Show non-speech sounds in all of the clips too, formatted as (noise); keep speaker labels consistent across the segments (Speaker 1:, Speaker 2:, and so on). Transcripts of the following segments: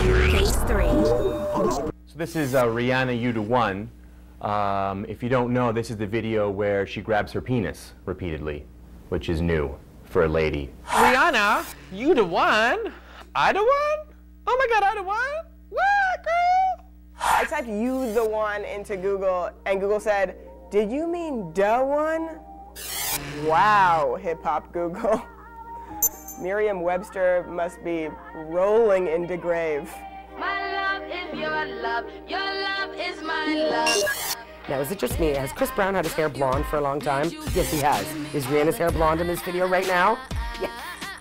Speaker 1: Case three.
Speaker 2: So this is uh, Rihanna You Da One. Um, if you don't know, this is the video where she grabs her penis repeatedly, which is new for a lady.
Speaker 3: Rihanna, you the one? I the one? Oh my god, I the one? What, girl?
Speaker 4: I typed you the one into Google and Google said, did you mean the one? Wow, hip hop Google. (laughs) Merriam Webster must be rolling into grave.
Speaker 5: My love is your love. Your love is my love.
Speaker 6: Now, is it just me? Has Chris Brown had his hair blonde for a long time? Yes, he has. Is Rihanna's hair blonde in this video right now? Yeah.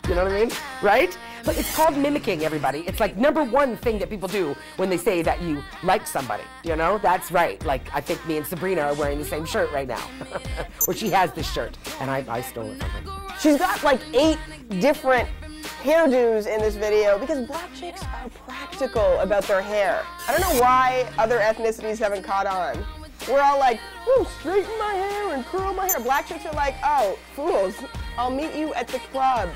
Speaker 6: You know what I mean? Right? But it's called mimicking, everybody. It's like number one thing that people do when they say that you like somebody. You know? That's right. Like, I think me and Sabrina are wearing the same shirt right now. (laughs) or she has this shirt, and I, I stole it from her.
Speaker 4: She's got like eight different hairdos in this video because black chicks are practical about their hair. I don't know why other ethnicities haven't caught on. We're all like, oh, straighten my hair and curl my hair. Black chicks are like, oh, fools, I'll meet you at the club.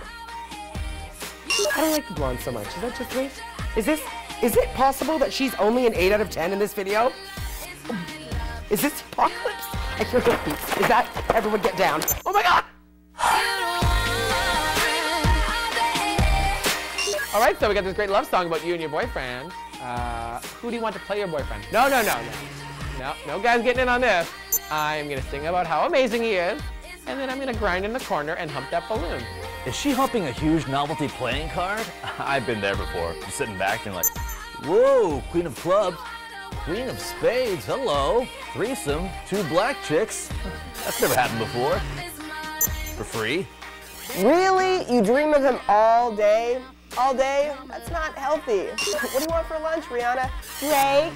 Speaker 6: I don't like the blonde so much. Is that just me? Is this, is it possible that she's only an 8 out of 10 in this video? Is this apocalypse? I feel confused. Is that everyone get down? Oh my god!
Speaker 3: All right, so we got this great love song about you and your boyfriend. Uh, who do you want to play your boyfriend? No, no, no, no. No, no guys getting in on this. I'm gonna sing about how amazing he is, and then I'm gonna grind in the corner and hump that balloon.
Speaker 7: Is she humping a huge novelty playing card? (laughs) I've been there before, just sitting back and like, whoa, queen of clubs, queen of spades, hello, threesome, two black chicks. (laughs) That's never happened before. For free.
Speaker 4: Really? You dream of him all day? All day? That's not healthy. What do you want for lunch, Rihanna? Drake.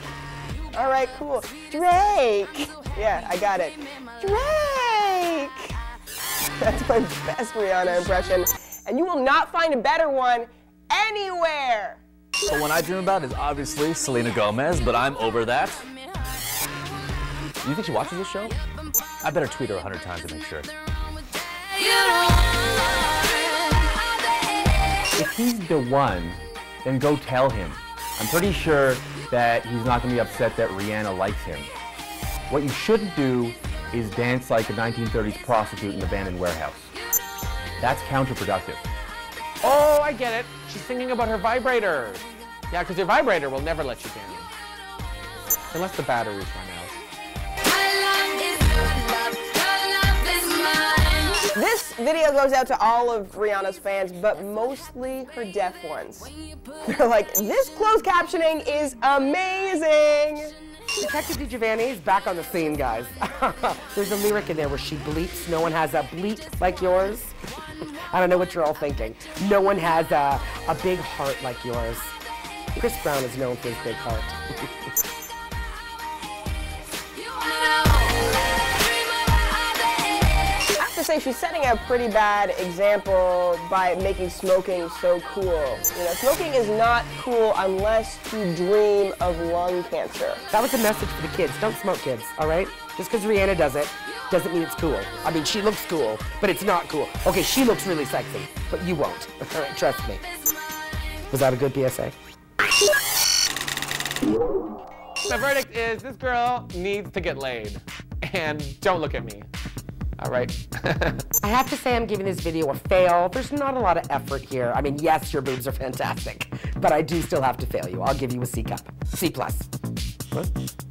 Speaker 4: All right, cool. Drake. Yeah, I got it. Drake. (laughs) That's my best Rihanna impression. And you will not find a better one anywhere.
Speaker 7: The one I dream about is obviously Selena Gomez, but I'm over that. You think she watches this show? I better tweet her a hundred times to make sure.
Speaker 2: He's the one, then go tell him. I'm pretty sure that he's not going to be upset that Rihanna likes him. What you shouldn't do is dance like a 1930s prostitute in an abandoned warehouse. That's counterproductive.
Speaker 3: Oh, I get it. She's thinking about her vibrator. Yeah, because your vibrator will never let you dance. Unless the batteries run out.
Speaker 4: Video goes out to all of Rihanna's fans, but mostly her deaf ones. (laughs) They're like, this closed captioning is amazing.
Speaker 6: Detective DiGiovanni is back on the scene, guys. (laughs) There's a lyric in there where she bleeps. No one has a bleep like yours. (laughs) I don't know what you're all thinking. No one has a, a big heart like yours. Chris Brown is known for his big heart.
Speaker 4: Say, she's setting a pretty bad example by making smoking so cool. You know, smoking is not cool unless you dream of lung cancer.
Speaker 6: That was a message for the kids. Don't smoke, kids, all right? Just because Rihanna does it doesn't mean it's cool. I mean, she looks cool, but it's not cool. Okay, she looks really sexy, but you won't. (laughs) All right, trust me. Was that a good PSA?
Speaker 3: My verdict is this girl needs to get laid. And don't look at me. All right. (laughs)
Speaker 6: I have to say I'm giving this video a fail. There's not a lot of effort here. I mean, yes, your boobs are fantastic, but I do still have to fail you. I'll give you a C cup. C plus.
Speaker 3: What?